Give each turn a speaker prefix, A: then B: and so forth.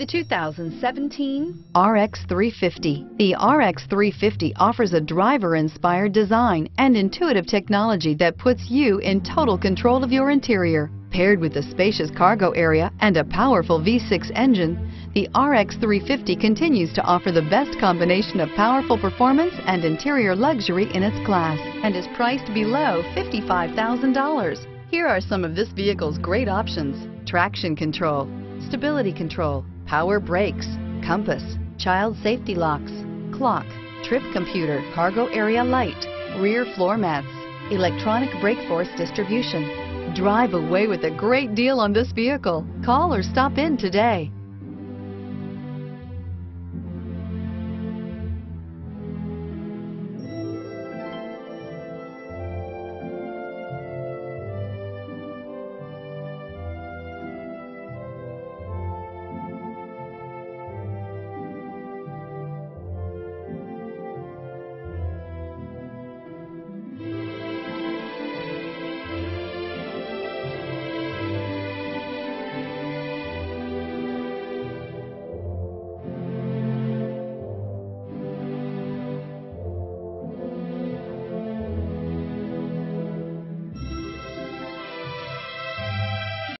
A: The 2017 RX 350. The RX 350 offers a driver-inspired design and intuitive technology that puts you in total control of your interior. Paired with a spacious cargo area and a powerful V6 engine, the RX 350 continues to offer the best combination of powerful performance and interior luxury in its class and is priced below $55,000. Here are some of this vehicle's great options. Traction control, stability control, power brakes, compass, child safety locks, clock, trip computer, cargo area light, rear floor mats, electronic brake force distribution. Drive away with a great deal on this vehicle. Call or stop in today.